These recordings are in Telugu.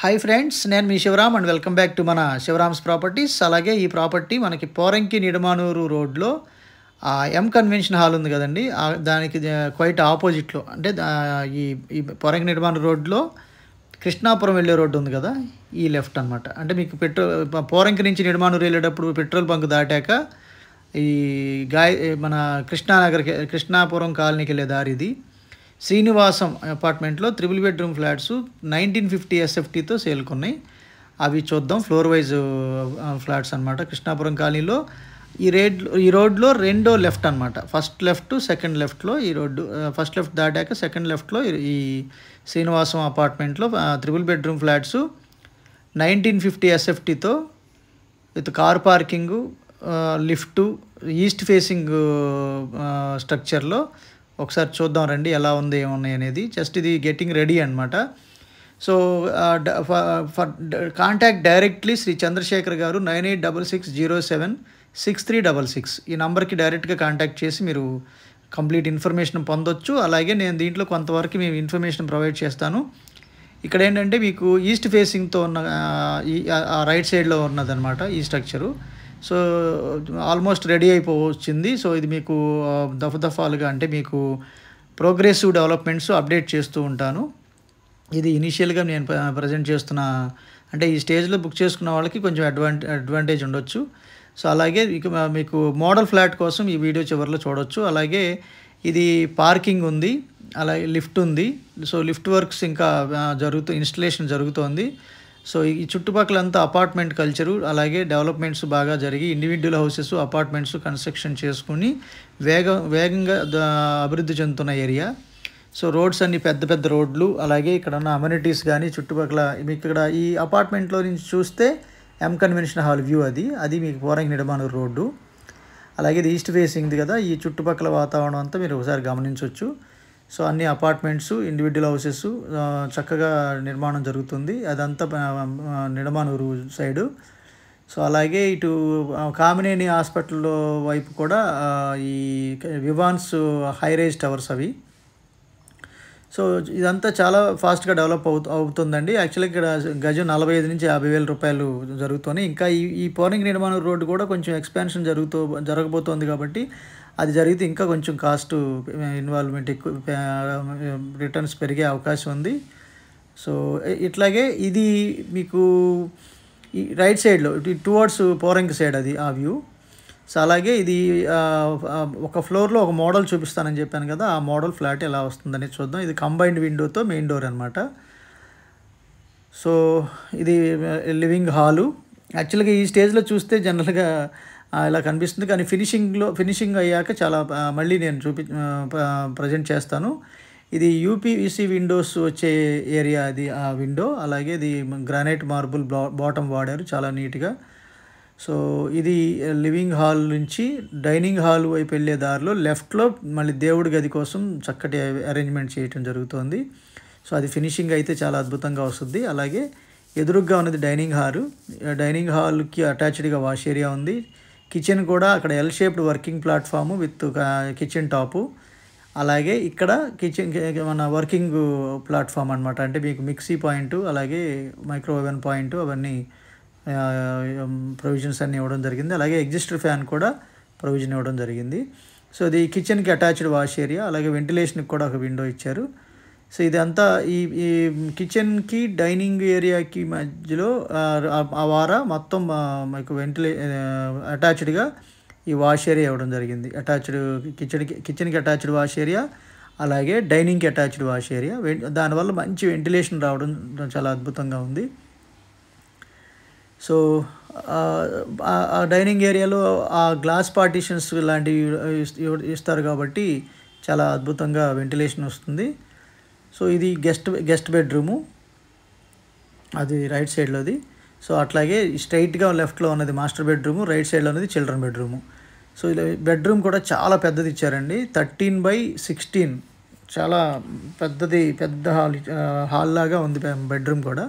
హాయ్ ఫ్రెండ్స్ నేను మీ Sivaram and welcome back to మన శివరామ్స్ ప్రాపర్టీస్ అలాగే ఈ ప్రాపర్టీ మనకి పోరంకి నిడమానూరు రోడ్లో ఎం కన్వెన్షన్ హాల్ ఉంది కదండి. దానికి క్వైట్ ఆపోజిట్లో అంటే ఈ ఈ పోరంకి నిర్మాణ రోడ్లో కృష్ణాపురం వెళ్ళే రోడ్డు ఉంది కదా ఈ లెఫ్ట్ అనమాట అంటే మీకు పెట్రోల్ పోరంకి నుంచి నిర్మాణూరు వెళ్ళేటప్పుడు పెట్రోల్ బంక్ దాటాక ఈ గాయ మన కృష్ణానగర్కి కృష్ణాపురం కాలనీకి వెళ్ళే దారి ఇది. శ్రీనివాసం అపార్ట్మెంట్లో triple bedroom flats nineteen fifty ఎస్ఎఫ్టీతో సేల్కున్నాయి. అవి చూద్దాం ఫ్లోర్ వైజ్ ఫ్లాట్స్ అనమాట కృష్ణాపురం కాలనీలో ఈ రేడ్ ఈ రోడ్లో రెండో లెఫ్ట్ అనమాట ఫస్ట్ లెఫ్ట్ సెకండ్ లెఫ్ట్లో ఈ రోడ్డు ఫస్ట్ లెఫ్ట్ దాటాక సెకండ్ లెఫ్ట్లో ఈ శ్రీనివాసం అపార్ట్మెంట్లో triple bedroom flats nineteen fifty ఎస్ఎఫ్టీతో with car parking lift east facing స్ట్రక్చర్లో ఒకసారి చూద్దాం రండి ఎలా ఉంది ఏమున్నాయి అనేది. జస్ట్ ఇది గెట్టింగ్ రెడీ అనమాట so for contact directly Shri Chandrashekhar గారు nine eight double six zero seven six three double six. ఈ నెంబర్కి డైరెక్ట్గా కాంటాక్ట్ చేసి మీరు కంప్లీట్ ఇన్ఫర్మేషన్ పొందొచ్చు. అలాగే నేను దీంట్లో కొంతవరకు మేము ఇన్ఫర్మేషన్ ప్రొవైడ్ చేస్తాను. ఇక్కడ ఏంటంటే మీకు ఈస్ట్ ఫేసింగ్తో ఉన్న ఆ, ఈ రైట్ సైడ్లో ఉన్నదనమాట ఈ స్ట్రక్చరు. సో ఆల్మోస్ట్ రెడీ అయిపోవచ్చింది. సో ఇది మీకు ఆ, దఫ దఫాలుగా అంటే మీకు ప్రోగ్రెసివ్ డెవలప్మెంట్స్ అప్డేట్ చేస్తూ ఉంటాను. ఇది ఇనీషియల్గా నేను ప్రజెంట్ చేస్తున్న అంటే ఈ స్టేజ్లో బుక్ చేసుకున్న వాళ్ళకి కొంచెం అడ్వాంటే అడ్వాంటేజ్ ఉండొచ్చు. సో అలాగే మీకు మోడల్ ఫ్లాట్ కోసం ఈ వీడియో చివరిలో చూడొచ్చు. అలాగే ఇది పార్కింగ్ ఉంది. అలాగే లిఫ్ట్ ఉంది. సో లిఫ్ట్ వర్క్స్ ఇంకా జరుగుతూ ఇన్స్టలేషన్ జరుగుతోంది. సో ఈ చుట్టుపక్కల అంతా అపార్ట్మెంట్ కల్చరు అలాగే డెవలప్మెంట్స్ బాగా జరిగి ఇండివిజువల్ హౌసెస్ అపార్ట్మెంట్స్ కన్స్ట్రక్షన్ చేసుకుని వేగ వేగంగా అభివృద్ధి చెందుతున్న ఏరియా. సో రోడ్స్ అన్ని పెద్ద పెద్ద రోడ్లు అలాగే ఇక్కడ ఉన్న అమ్యూనిటీస్ కానీ చుట్టుపక్కల మీకు ఇక్కడ ఈ అపార్ట్మెంట్లో నుంచి చూస్తే ఎం కన్వెన్షన్ హాల్ వ్యూ అది. అది మీకు పోరంగి నిడమానూరు రోడ్డు. అలాగే ఇది ఈస్ట్ ఫేసింగ్ది కదా ఈ చుట్టుపక్కల వాతావరణం అంతా మీరు ఒకసారి గమనించవచ్చు సో అన్ని అపార్ట్మెంట్స్ ఇండివిజువల్ హౌసెస్ చక్కగా నిర్మాణం జరుగుతుంది. అదంతా నిడమానూరు సైడు. సో అలాగే ఇటు కామినేని హాస్పిటల్ వైపు కూడా ఈ వివాన్స్ హై రేజ్ టవర్స్ అవి. సో ఇదంతా చాలా ఫాస్ట్గా డెవలప్ అవుతు అవుతుందండి. యాక్చువల్గా ఇక్కడ గజం నలభై ఐదు నుంచి యాభై వేల రూపాయలు జరుగుతున్నాయి ఇంకా ఈ ఈ పోరింగ్ నిర్మాణ రోడ్డు కూడా కొంచెం ఎక్స్పాన్షన్ జరుగుతూ జరగబోతోంది కాబట్టి అది జరిగితే ఇంకా కొంచెం కాస్ట్ ఇన్వాల్వ్మెంట్ ఎక్కువ రిటర్న్స్ పెరిగే అవకాశం ఉంది. సో ఇట్లాగే ఇది మీకు ఈ రైట్ సైడ్లో టువర్డ్స్ పోరంకి సైడ్ అది ఆ వ్యూ సో అలాగే ఇది ఒక ఫ్లోర్లో ఒక మోడల్ చూపిస్తానని చెప్పాను కదా ఆ మోడల్ ఫ్లాట్ ఎలా వస్తుందని చూద్దాం. ఇది కంబైన్డ్ విండోతో మెయిన్ డోర్ అనమాట సో ఇది లివింగ్ హాలు యాక్చువల్గా ఈ స్టేజ్లో చూస్తే జనరల్గా ఇలా కనిపిస్తుంది. కానీ ఫినిషింగ్లో ఫినిషింగ్ అయ్యాక చాలా మళ్ళీ నేను చూపి ప్రజెంట్ చేస్తాను. ఇది యూపీవిసి విండోస్ వచ్చే ఏరియా అది ఆ విండో. అలాగే ఇది గ్రానైట్ మార్బుల్ బాటమ్ వాడారు చాలా నీట్గా. సో ఇది లివింగ్ హాల్ నుంచి డైనింగ్ హాల్ వైపు వెళ్ళే దారిలో లెఫ్ట్లో మళ్ళీ దేవుడి గది కోసం చక్కటి అరేంజ్మెంట్ చేయటం జరుగుతోంది. సో అది ఫినిషింగ్ అయితే చాలా అద్భుతంగా వస్తుంది. అలాగే ఎదురుగ్గా ఉన్నది డైనింగ్ హాల్. డైనింగ్ హాల్కి అటాచ్డ్గా వాష్ ఏరియా ఉంది. కిచెన్ కూడా అక్కడ L shaped working platform with kitchen top అలాగే ఇక్కడ కిచెన్ మన వర్కింగ్ ప్లాట్ఫామ్ అనమాట అంటే మీకు మిక్సీ పాయింట్ అలాగే మైక్రో ఓవెన్ పాయింట్ అవన్నీ ప్రొవిజన్స్ అన్నీ ఇవ్వడం జరిగింది. అలాగే ఎగ్జిస్టర్ ఫ్యాన్ కూడా ప్రొవిజన్ ఇవ్వడం జరిగింది. సో ఇది కిచెన్కి అటాచ్డ్ వాష్ ఏరియా అలాగే వెంటిలేషన్కి కూడా ఒక విండో ఇచ్చారు. సో ఇదంతా ఈ ఈ కిచెన్కి డైనింగ్ ఏరియాకి మధ్యలో ఆ, వార మొత్తం మీకు వెంటిలే అటాచ్డ్గా ఈ వాష్ ఏరియా ఇవ్వడం జరిగింది. అటాచ్డ్ కిచెన్కి కిచెన్కి అటాచ్డ్ వాష్ ఏరియా అలాగే డైనింగ్కి అటాచ్డ్ వాష్ ఏరియా దానివల్ల మంచి వెంటిలేషన్ రావడం చాలా అద్భుతంగా ఉంది. సో ఆ- డైనింగ్ ఏరియాలో ఆ గ్లాస్ పార్టీషన్స్ లాంటివి ఇస్తారు కాబట్టి చాలా అద్భుతంగా వెంటిలేషన్ వస్తుంది. సో ఇది గెస్ట్ గెస్ట్ బెడ్రూము. అది రైట్ సైడ్లోది. సో అట్లాగే స్ట్రైట్గా లెఫ్ట్లో ఉన్నది మాస్టర్ బెడ్రూము రైట్ సైడ్లో ఉన్నది చిల్డ్రన్ బెడ్రూము. సో ఇలా బెడ్రూమ్ కూడా చాలా పెద్దది ఇచ్చారండి. Thirteen by sixteen. చాలా పెద్దది పెద్ద హాల్ హాల్ లాగా ఉంది బెడ్రూమ్ కూడా.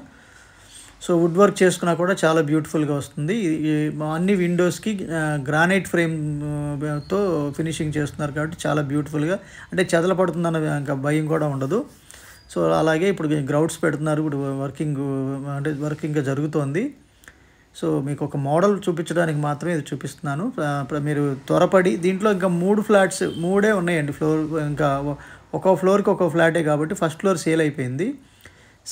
సో వుడ్ వర్క్ చేసుకున్నా కూడా చాలా బ్యూటిఫుల్గా వస్తుంది. అన్ని విండోస్కి గ్రానైట్ ఫ్రేమ్తో ఫినిషింగ్ చేస్తున్నారు కాబట్టి చాలా బ్యూటిఫుల్గా. అంటే చెదల పడుతుందన్న ఇంకా భయం కూడా ఉండదు. సో అలాగే ఇప్పుడు గ్రౌడ్స్ పెడుతున్నారు ఇప్పుడు వర్కింగ్ అంటే వర్కింగ్ జరుగుతోంది. సో మీకు ఒక మోడల్ చూపించడానికి మాత్రమే ఇది చూపిస్తున్నాను. మీరు త్వరపడి దీంట్లో ఇంకా మూడు ఫ్లాట్స్ మూడే ఉన్నాయండి ఫ్లోర్ ఇంకా ఒక్కో ఫ్లోర్కి ఒక్కో ఫ్లాటే కాబట్టి ఫస్ట్ ఫ్లోర్ సేల్ అయిపోయింది.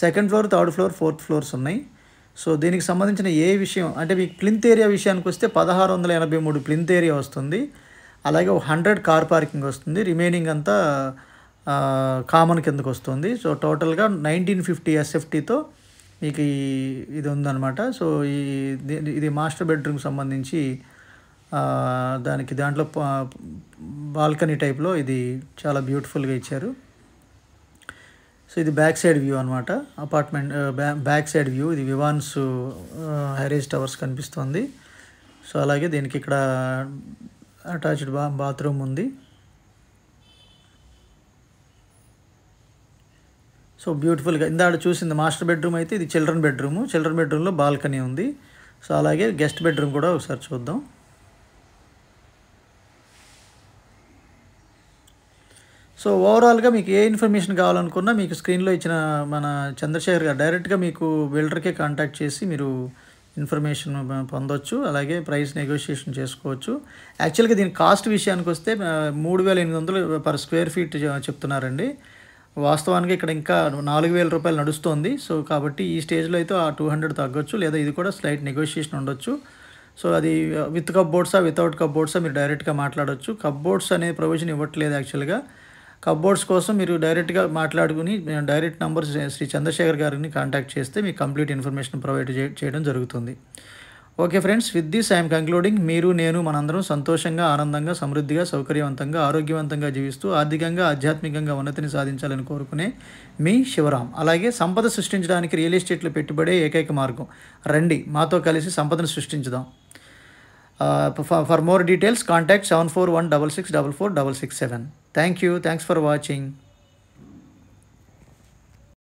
Second floor third floor fourth floors ఉన్నాయి. సో దీనికి సంబంధించిన ఏ విషయం అంటే మీకు ప్లింత్ ఏరియా విషయానికి వస్తే పదహారు వందల ఎనభై మూడు ప్లింత్ ఏరియా వస్తుంది. అలాగే ఒక హండ్రెడ్ కార్ పార్కింగ్ వస్తుంది. రిమైనింగ్ అంతా కామన్ కిందకు వస్తుంది. సో టోటల్గా నైన్టీన్ ఫిఫ్టీ ఎస్ఎఫ్టీతో మీకు ఈ ఇది ఉందన్నమాట. సో ఈ ఇది మాస్టర్ బెడ్రూమ్ సంబంధించి దానికి దాంట్లో బాల్కనీ టైప్లో ఇది చాలా బ్యూటిఫుల్గా ఇచ్చారు. సో ఇది బ్యాక్ సైడ్ వ్యూ అనమాట అపార్ట్మెంట్ బ్యాక్ సైడ్ వ్యూ ఇది వివాన్స్ హైరేజ్ టవర్స్ కనిపిస్తుంది. సో అలాగే దీనికి ఇక్కడ అటాచ్డ్ బా బాత్రూమ్ ఉంది. సో బ్యూటిఫుల్గా ఇందాక చూసింది మాస్టర్ బెడ్రూమ్ అయితే ఇది చిల్డ్రన్ బెడ్రూమ్. చిల్డ్రన్ బెడ్రూమ్లో బాల్కనీ ఉంది. సో అలాగే గెస్ట్ బెడ్రూమ్ కూడా ఒకసారి చూద్దాం. సో ఓవరాల్గా మీకు ఏ ఇన్ఫర్మేషన్ కావాలనుకున్నా మీకు స్క్రీన్లో ఇచ్చిన మన చంద్రశేఖర్ గారు డైరెక్ట్గా మీకు బిల్డర్కే కాంటాక్ట్ చేసి మీరు ఇన్ఫర్మేషన్ పొందొచ్చు. అలాగే ప్రైస్ నెగోషియేషన్ చేసుకోవచ్చు. యాక్చువల్గా దీని కాస్ట్ విషయానికి వస్తే మూడు వేల ఎనిమిది వందలు పర్ స్క్వేర్ ఫీట్ చెప్తున్నారండి. వాస్తవానికి ఇక్కడ ఇంకా నాలుగు వేల రూపాయలు నడుస్తోంది. సో కాబట్టి ఈ స్టేజ్లో అయితే ఆ టూ హండ్రెడ్ తగ్గొచ్చు లేదా ఇది కూడా స్లైట్ నెగోషియేషన్ ఉండొచ్చు. సో అది విత్ కప్ బోర్డ్సా వితౌట్ కప్ బోర్డ్సా మీరు డైరెక్ట్గా మాట్లాడొచ్చు. కప్ బోర్డ్స్ అనే ప్రొవిజన్ ఇవ్వట్లేదు యాక్చువల్గా. కప్ బోర్డ్స్ కోసం మీరు డైరెక్ట్గా మాట్లాడుకుని డైరెక్ట్ నంబర్ శ్రీ చంద్రశేఖర్ గారిని కాంటాక్ట్ చేస్తే మీకు కంప్లీట్ ఇన్ఫర్మేషన్ ప్రొవైడ్ చేయడం జరుగుతుంది. Okay friends with this I'm concluding. మీరు నేను మనందరం సంతోషంగా ఆనందంగా సమృద్ధిగా సౌకర్యవంతంగా ఆరోగ్యవంతంగా జీవిస్తూ ఆర్థికంగా ఆధ్యాత్మికంగా ఉన్నతిని సాధించాలని కోరుకునే మీ శివరాం అలాగే సంపద సృష్టించడానికి రియల్ ఎస్టేట్లో పెట్టుబడే ఏకైక మార్గం. రండి మాతో కలిసి సంపదను సృష్టించుదాం. For more details contact seven four one double six double four double six seven. Thank you. Thanks for watching.